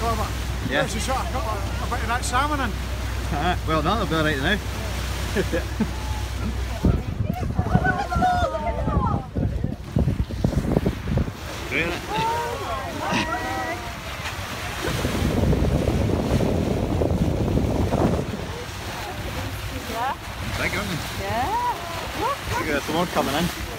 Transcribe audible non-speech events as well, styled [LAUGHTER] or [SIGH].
Yeah. There's a sort I got a, a bit of that salmon in. [LAUGHS] Alright, well done, I'll be alright now. [LAUGHS] Doing it. Big, aren't they? Yeah. Look look. Look at the one coming in.